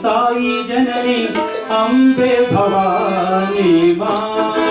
साई जननी अम्बे भवानी माँ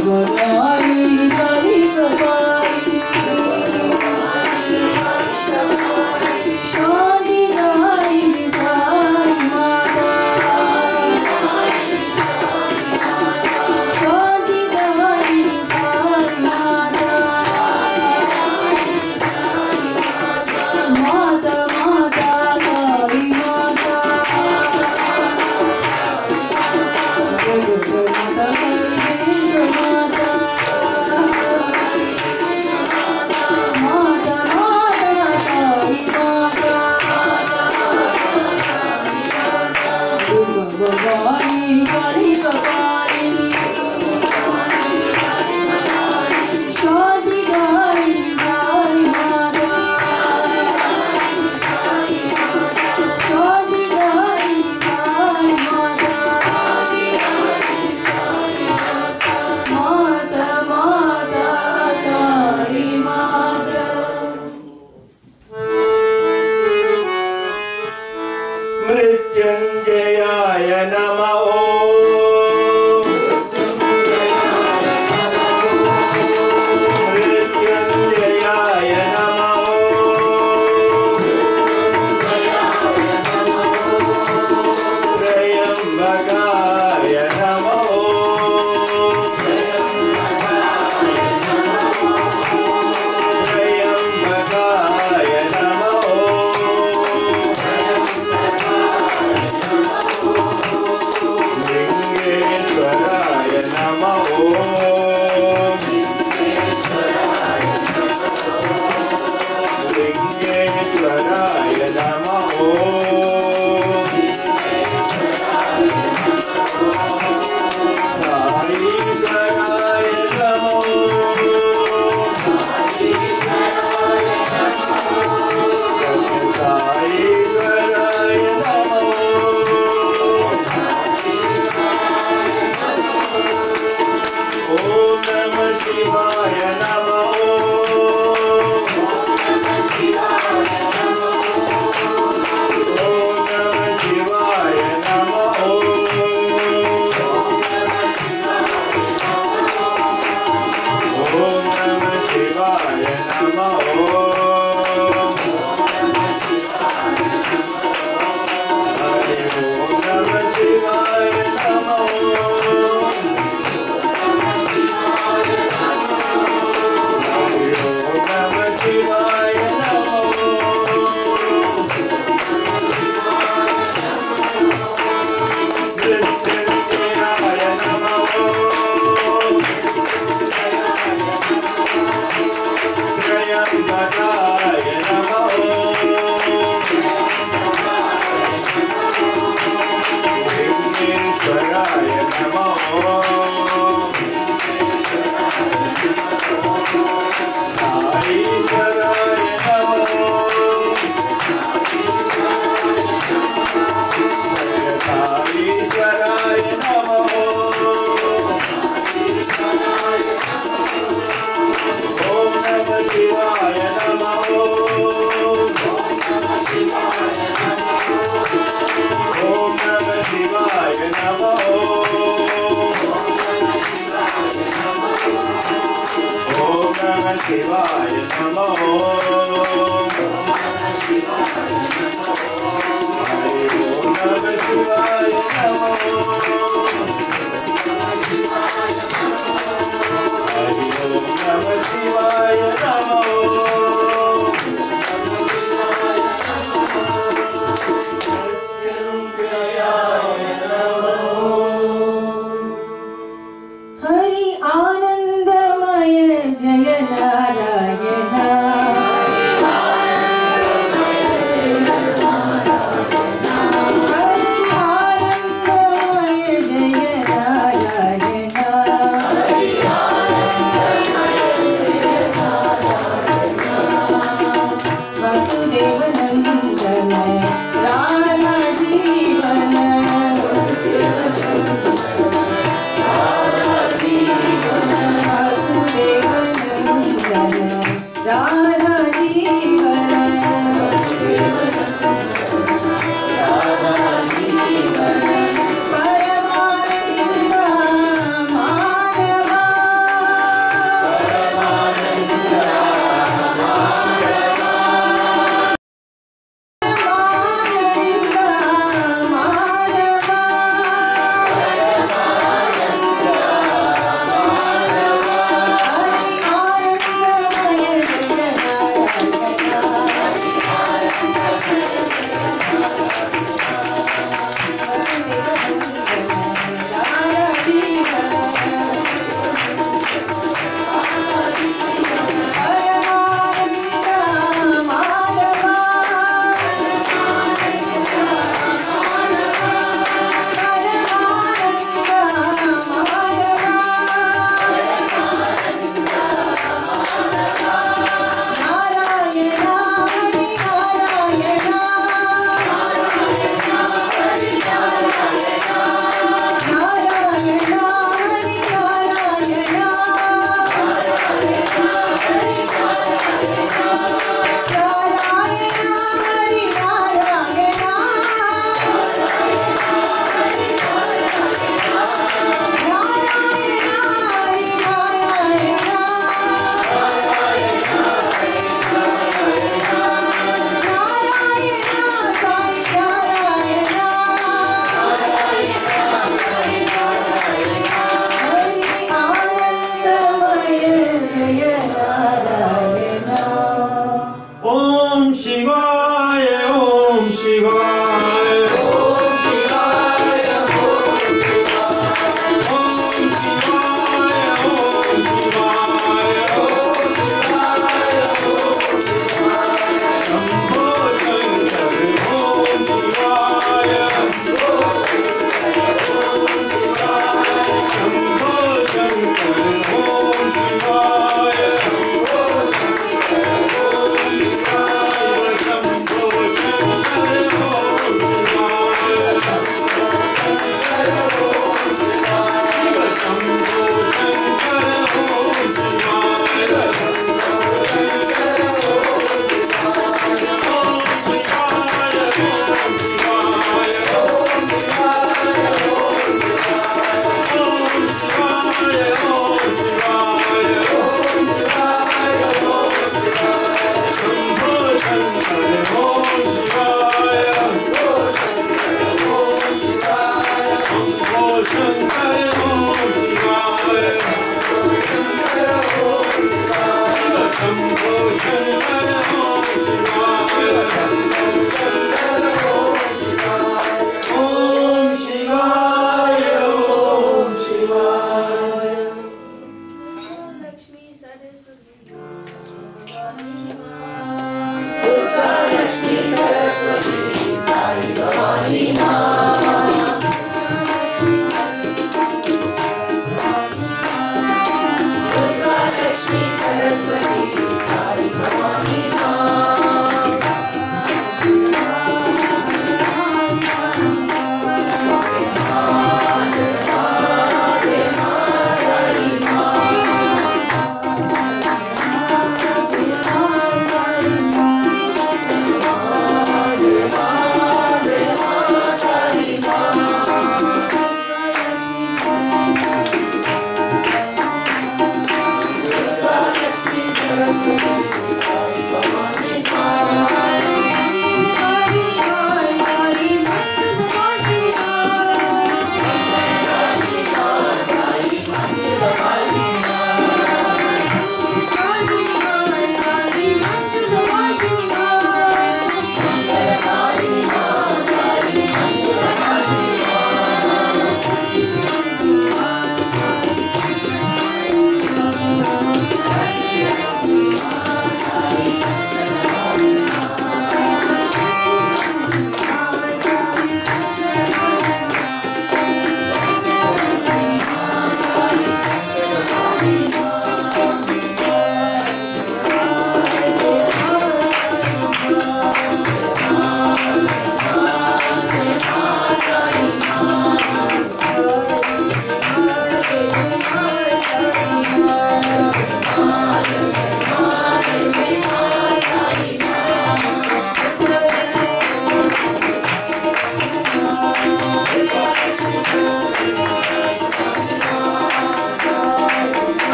good.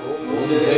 Oh.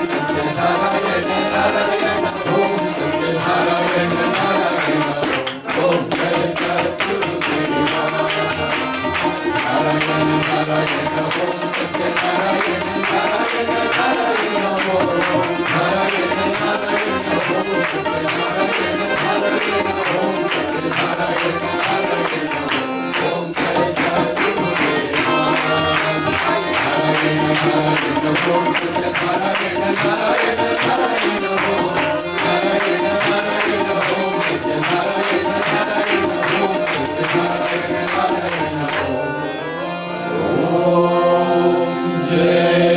Om Kare Kare Om Kare Om Jai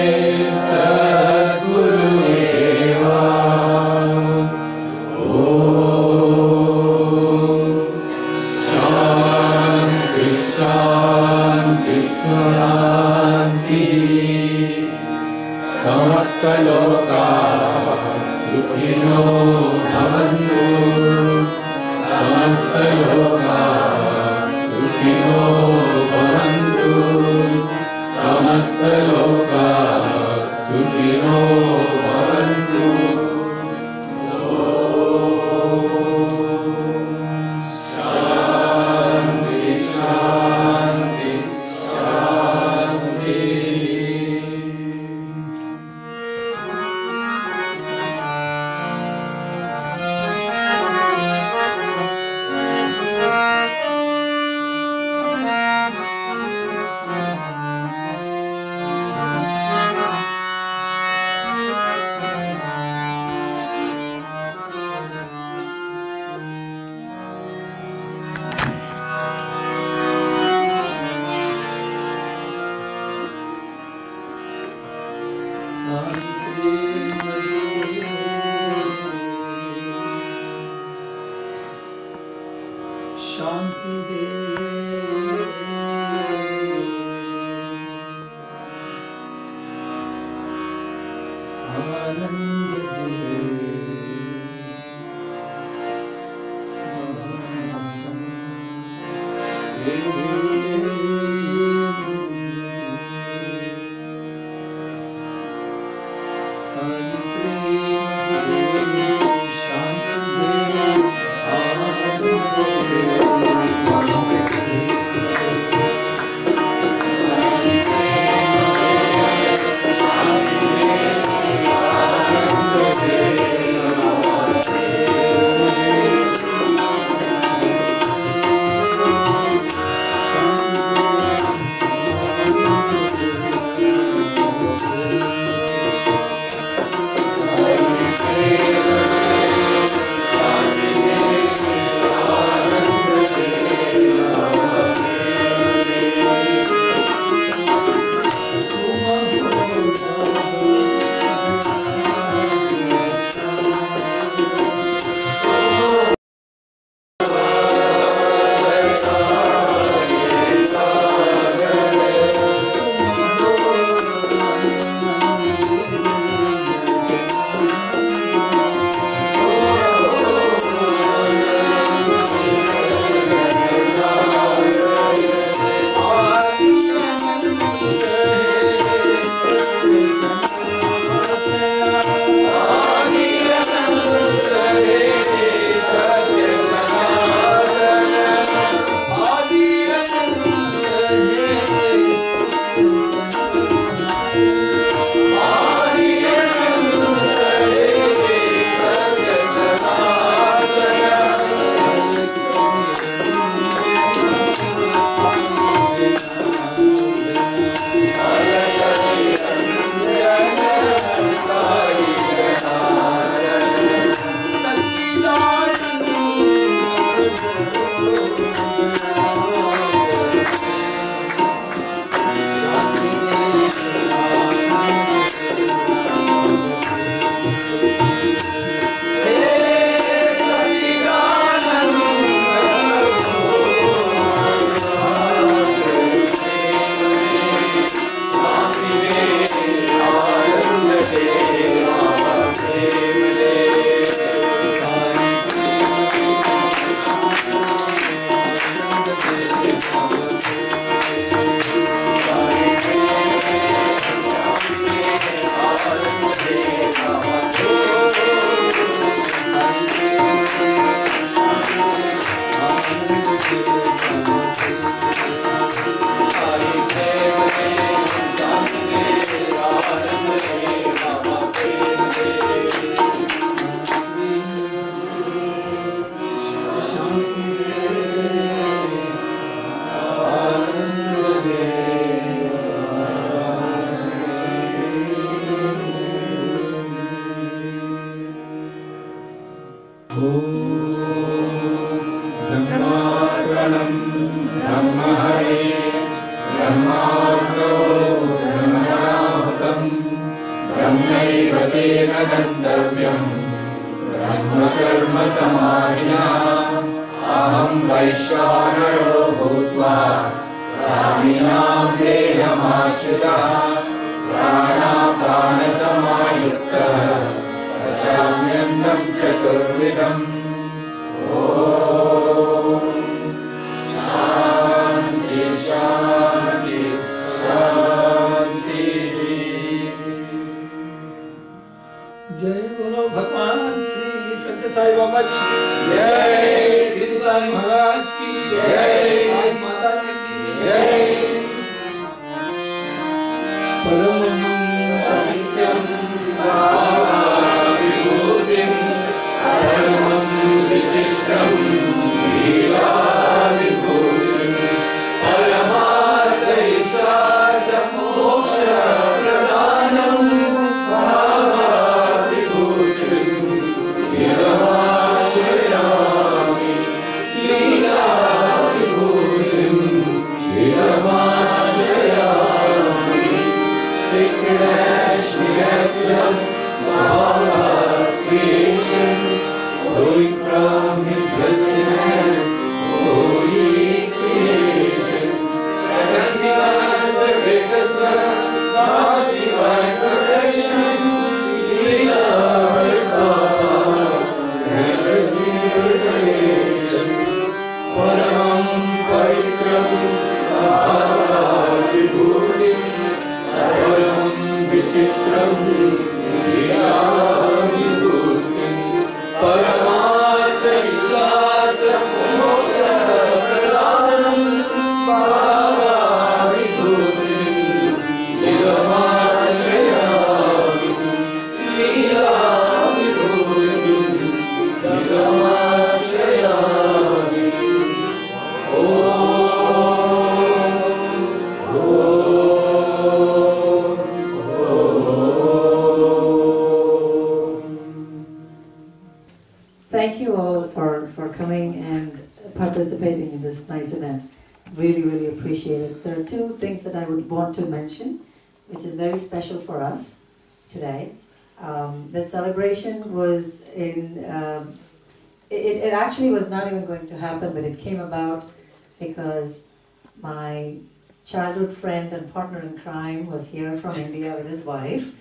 Thank you all for, for coming and participating in this nice event. Really, really appreciate it. There are two things that I would want to mention, which is very special for us today. Um, the celebration was in, um, it, it actually was not even going to happen, but it came about because my childhood friend and partner in crime was here from India with his wife.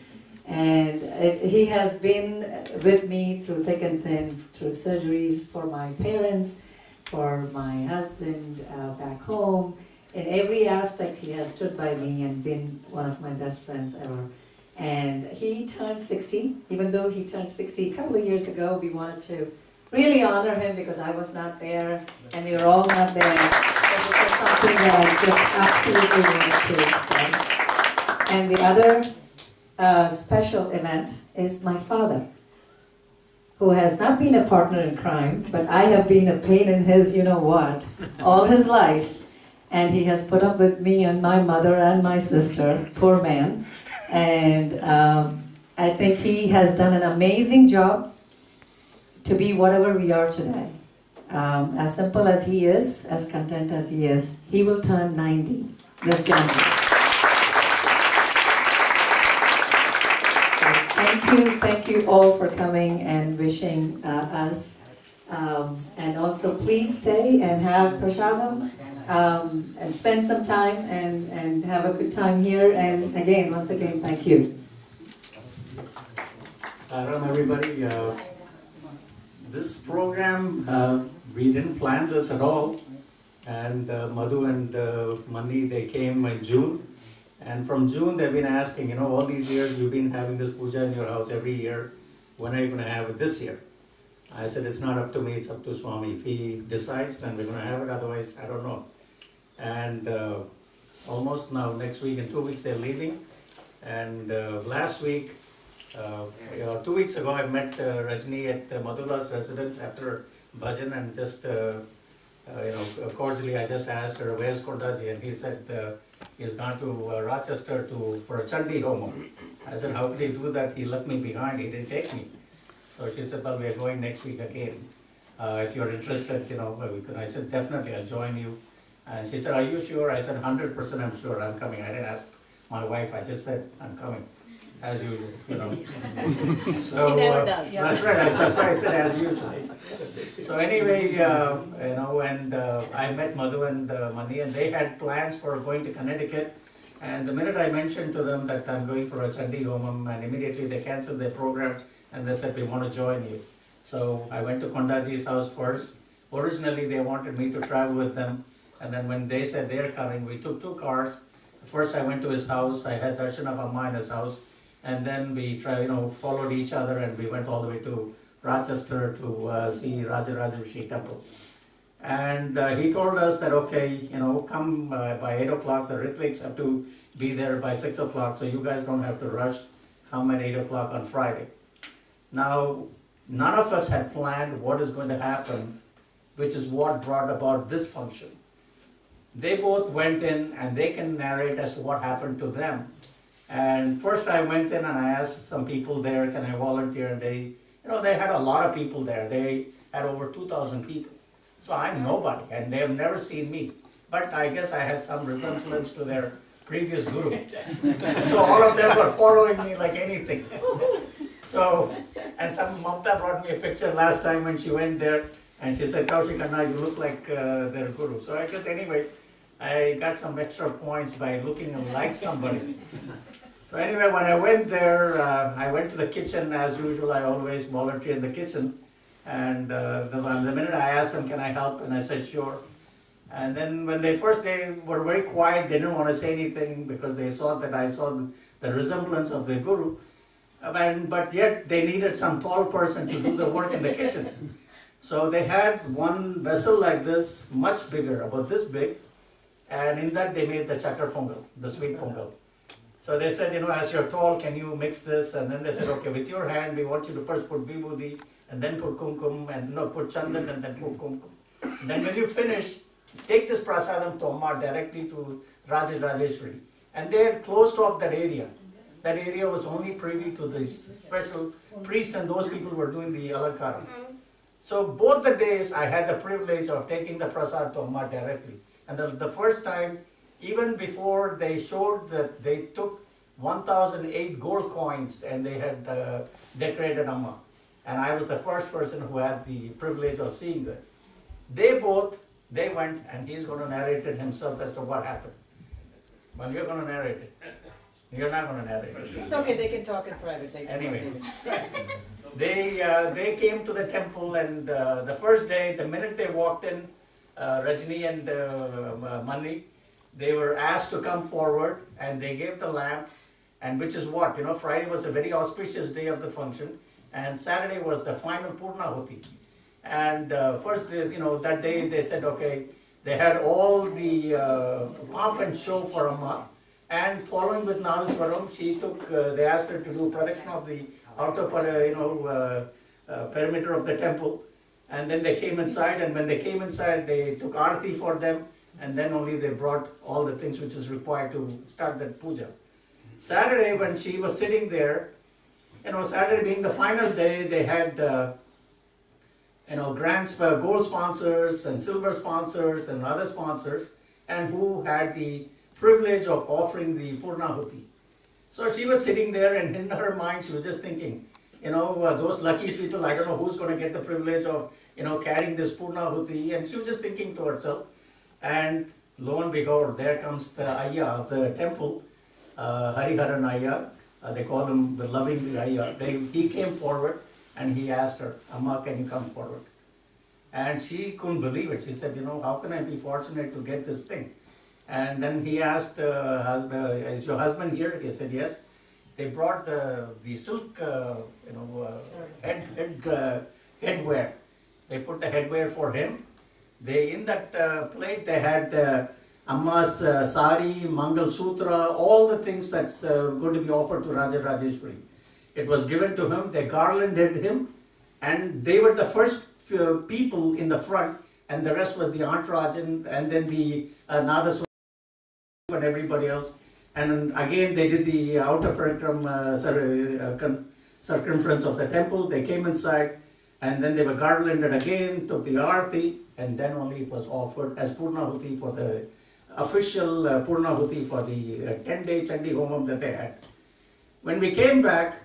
And he has been with me through thick and thin, through surgeries for my parents, for my husband uh, back home. In every aspect, he has stood by me and been one of my best friends ever. And he turned 60, even though he turned 60 a couple of years ago, we wanted to really honor him because I was not there and we were all not there. It was something that I just absolutely wanted to say. And the other uh, special event is my father, who has not been a partner in crime, but I have been a pain in his, you know what, all his life. And he has put up with me and my mother and my sister, poor man. And um, I think he has done an amazing job to be whatever we are today. Um, as simple as he is, as content as he is, he will turn 90 this January. Thank you, thank you all for coming and wishing uh, us. Um, and also, please stay and have prasadam um, and spend some time and, and have a good time here. And again, once again, thank you. Sairam, everybody. Uh, this program, uh, we didn't plan this at all. And uh, Madhu and uh, Mani, they came in June. And from June, they've been asking, you know, all these years you've been having this puja in your house every year. When are you going to have it this year? I said, it's not up to me, it's up to Swami. If he decides, then we're going to have it, otherwise, I don't know. And uh, almost now, next week, in two weeks, they're leaving. And uh, last week, uh, two weeks ago, I met uh, Rajni at uh, Madhula's residence after bhajan and just, uh, you know, cordially, I just asked her, where's Kondaji? And he said, uh, he's gone to uh, Rochester to, for a Chandi Homam. I said, how could he do that? He left me behind, he didn't take me. So she said, well, we're going next week again. Uh, if you're interested, you know, we could, I said, definitely, I'll join you. And she said, are you sure? I said, hundred percent I'm sure I'm coming. I didn't ask my wife, I just said, I'm coming. As usual, you know. So, He never uh, does. That's right, that's why I said as usual. So anyway, uh, you know, and uh, I met Madhu and uh, Mani and they had plans for going to Connecticut. And the minute I mentioned to them that I'm going for a Chandi Homam and immediately they canceled their program and they said, we want to join you. So I went to Kondaji's house first. Originally, they wanted me to travel with them. And then when they said they're coming, we took two cars. First, I went to his house. I had darshan of Amma in his house. And then we try, you know, followed each other and we went all the way to Rochester to uh, see Rajarajeshwari temple. And uh, he told us that, okay, you know, come uh, by 8 o'clock, the Ritviks have to be there by 6 o'clock, so you guys don't have to rush, come at 8 o'clock on Friday. Now, none of us had planned what is going to happen, which is what brought about this function. They both went in and they can narrate as to what happened to them. And first I went in and I asked some people there, can I volunteer? And they, you know, they had a lot of people there. They had over 2,000 people. So I'm nobody and they have never seen me. But I guess I had some resemblance to their previous guru. so all of them were following me like anything. So, and some Mamta brought me a picture last time when she went there and she said, Koushik Anna, you look like uh, their guru. So I guess anyway, I got some extra points by looking like somebody. So anyway, when I went there, uh, I went to the kitchen as usual. I always volunteer in the kitchen. And uh, the, the minute I asked them, can I help? And I said, sure. And then when they first, they were very quiet. They didn't want to say anything because they saw that I saw the, the resemblance of the guru. And, but yet they needed some tall person to do the work in the kitchen. So they had one vessel like this, much bigger, about this big. And in that they made the chakra pongal, the sweet pongal. So they said, you know, as you're tall, can you mix this? And then they said, okay, with your hand, we want you to first put vibhuti, and then put kumkum, and no, put chandan, and then put kumkum. And then when you finish, take this prasadam to Amma directly to Raja Rajeshwari. And they had closed off that area. That area was only privy to the special priest and those people were doing the alankara. So both the days I had the privilege of taking the prasad to Amma directly. And the, the first time, even before they showed that they took 1008 gold coins and they had uh, decorated Amma. And I was the first person who had the privilege of seeing that. They both, they went and he's going to narrate it himself as to what happened. Well, you're going to narrate it. You're not going to narrate it. It's okay, they can talk in private. Anyway. They, uh, they came to the temple and uh, the first day, the minute they walked in, uh, Rajni and uh, Mani, they were asked to come forward and they gave the lamp and which is what, you know, Friday was a very auspicious day of the function and Saturday was the final Purnahuti. And uh, first, they, you know, that day they said, okay, they had all the uh, pomp and show for Amma. And following with Nadaswaram, she took, uh, they asked her to do protection of the outer, you know, uh, uh, perimeter of the temple. And then they came inside, and when they came inside, they took arti for them, and then only they brought all the things which is required to start that puja. Saturday, when she was sitting there, you know, Saturday being the final day, they had, uh, you know, grand sp- gold sponsors and silver sponsors and other sponsors, and who had the privilege of offering the Purnahuti. So she was sitting there, and in her mind, she was just thinking, you know, uh, those lucky people, I don't know who's going to get the privilege of, you know, carrying this Purnahuti, and she was just thinking to herself. And lo and behold, there comes the Ayya of the temple, uh, Hariharan Ayya, uh, they call him the loving Ayya. They, he came forward and he asked her, Amma, can you come forward? And she couldn't believe it. She said, you know, how can I be fortunate to get this thing? And then he asked, uh, husband, is your husband here? He said, yes. They brought the, the silk, uh, you know, uh, head, head, uh, headwear. They put the headwear for him. They, in that uh, plate, they had uh, Amma's uh, sari, Mangal Sutra, all the things that's uh, going to be offered to Raja Rajeshwari. It was given to him, they garlanded him, and they were the first uh, people in the front, and the rest was the entourage, and, and then the uh, Nadaswara and everybody else. And again, they did the outer parikram, uh, uh, circumference of the temple. They came inside, and then they were garlanded again, took the arti, and then only it was offered as Purnahuti for the official uh, Purnahuti for the uh, 10 day Chandi Homam that they had. when we came back,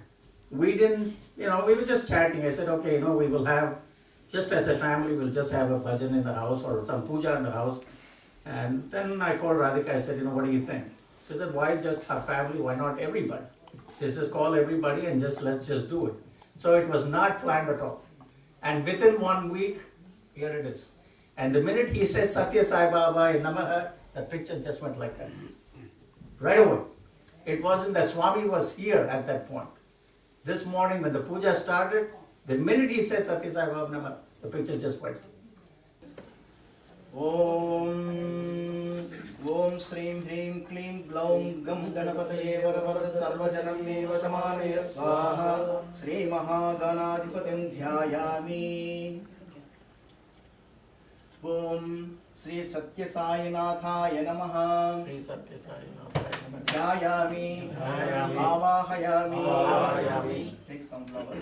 we didn't, you know, we were just chatting. I said, okay, you know, we will have, just as a family, we'll just have a bhajan in the house or some puja in the house. And then I called Radhika, I said, you know, what do you think? She said, why just our family, why not everybody? She says, call everybody and just, let's just do it. So it was not planned at all. And within one week, here it is. And the minute he said Satya Sai Baba Namaha, the picture just went like that. Right away. It wasn't that Swami was here at that point. This morning when the puja started, the minute he said Satya Sai Baba Namaha, the picture just went. ॐ ओम श्रीं ह्रीं क्लीं ग्लौं गं गणपतये वरवरसर्वजनमेव समानय स्वाहा। श्रीमहागणाधिपतिं ध्यायामि। ओम श्री सत्य साई नाथाय नमः। श्री सत्य साई नमः। ध्यायामि। आवाहयामि। आवाहयामि। Take some flower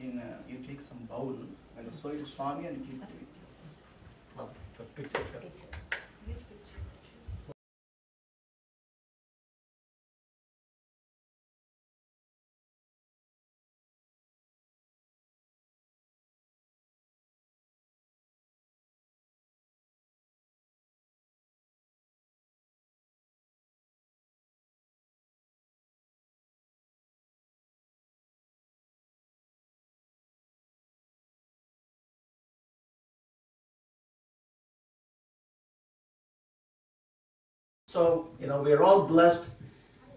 in you take some bowl and so it Swami and give it to the picture So, you know, we're all blessed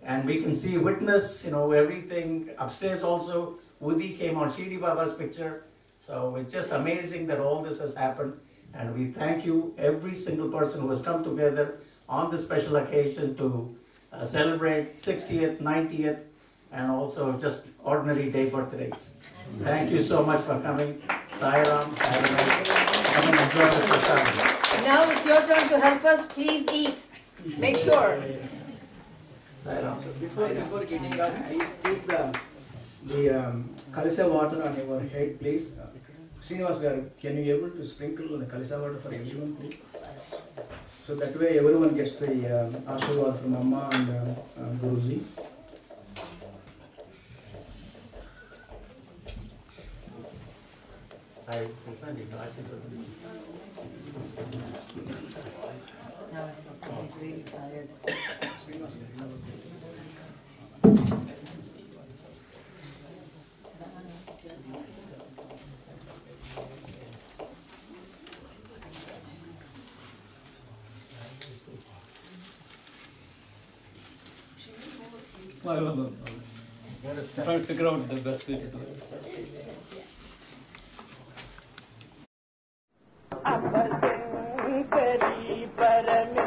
and we can see, witness, you know, everything upstairs also. Woody came on Shirdi Baba's picture. So it's just amazing that all this has happened. And we thank you, every single person who has come together on this special occasion to uh, celebrate 60th, 90th, and also just ordinary day birthdays. Thank you so much for coming. Sairam, have a nice, come and enjoy the. Now it's your turn to help us. Please eat. Make sure. So before, before getting up, please take the, the um, Kalisa water on your head, please. Uh, Srinivas garu, can you be able to sprinkle the Kalisa water for everyone, please? So that way everyone gets the um, Ashirwad from Amma and uh, uh, Guruji. Hi, Krishna ji, Ashirwad really tired. I don't know. Trying to figure out the best way to do it. अमरशंकरी परमेश्वरी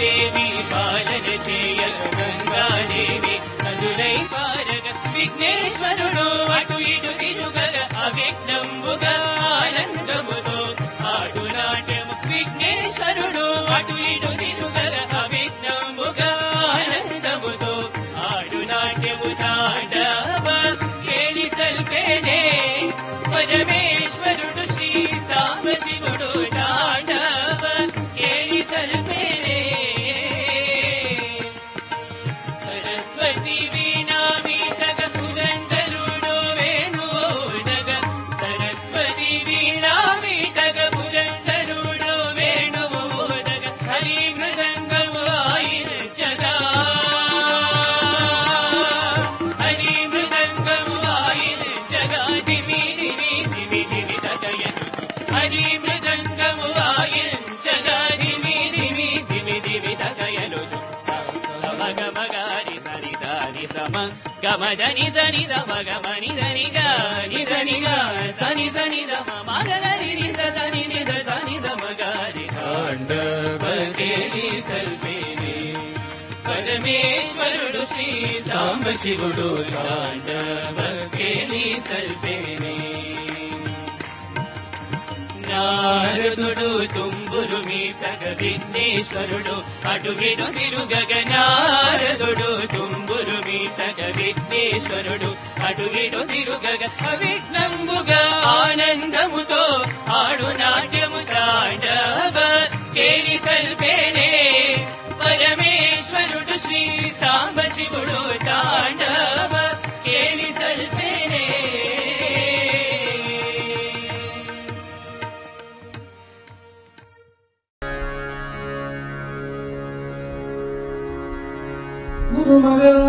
देवी पालन चेय गङ्गा देवी तदुलै पारग विघ्नेश्वरुणो अटु इटु तिरुगल अविघ्नम्बुग आनन्दमुदो विघ्नेश्वगर विघ्नेश्वरुणो अटु इटु नाट्य अविघ्नम्बुग आनन्दमुदो भुगानबुधो आडु नाट्यमुदा परमेश्वरुडु श्री साम शिव గమ దని దని దమ గమని దని గాని దని గా సని దని దమ మగని ని దని ని దని దమ గారి తాండవ కేలి సల్పేనే పరమేశ్వరుడు శ్రీ సాంబశివుడు తాండవ కేలి సల్పేనే నారదుడు తుంబురు మీటగ విఘ్నేశ్వరుడు అడుగిడు తిరుగగ నారదుడు తుంబురు మీటగ పరమేశ్వరుడు అడుగిడు తిరుగగ విఘ్నంబుగా ఆనందముతో ఆడు నాట్యము తాండవ కేలి కల్పేనే. పరమేశ్వరుడు శ్రీ సాంబశివుడు తాండవ కేలి కల్పేనే. केलिसल्पे